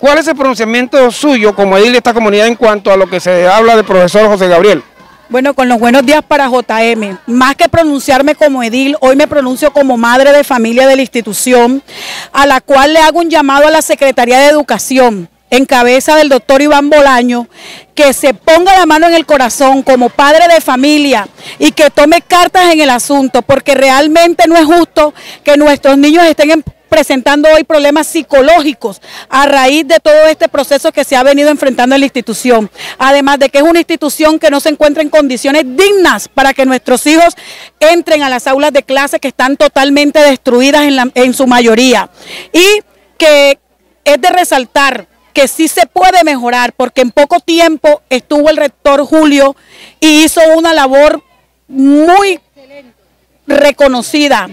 ¿Cuál es el pronunciamiento suyo como edil de esta comunidad en cuanto a lo que se habla del profesor José Gabriel? Bueno, con los buenos días para JM. Más que pronunciarme como edil, hoy me pronuncio como madre de familia de la institución, a la cual le hago un llamado a la Secretaría de Educación en cabeza del doctor Iván Bolaño, que se ponga la mano en el corazón como padre de familia y que tome cartas en el asunto, porque realmente no es justo que nuestros niños estén presentando hoy problemas psicológicos a raíz de todo este proceso que se ha venido enfrentando en la institución. Además de que es una institución que no se encuentra en condiciones dignas para que nuestros hijos entren a las aulas de clase que están totalmente destruidas en, en su mayoría. Y que es de resaltar que sí se puede mejorar, porque en poco tiempo estuvo el rector Julio y hizo una labor muy reconocida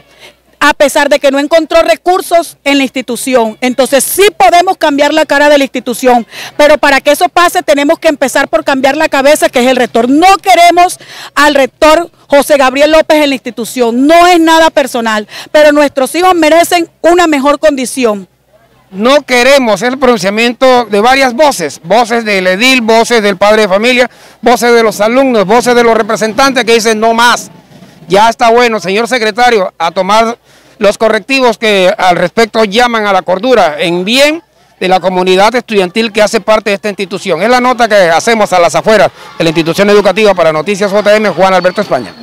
a pesar de que no encontró recursos en la institución. Entonces sí podemos cambiar la cara de la institución, pero para que eso pase tenemos que empezar por cambiar la cabeza, que es el rector. No queremos al rector José Gabriel López en la institución, no es nada personal, pero nuestros hijos merecen una mejor condición. No queremos el pronunciamiento de varias voces, voces del edil, voces del padre de familia, voces de los alumnos, voces de los representantes que dicen no más. Ya está bueno, señor secretario, a tomar los correctivos que al respecto llaman a la cordura en bien de la comunidad estudiantil que hace parte de esta institución. Es la nota que hacemos a las afueras de la institución educativa para Noticias JM, Juan Alberto España.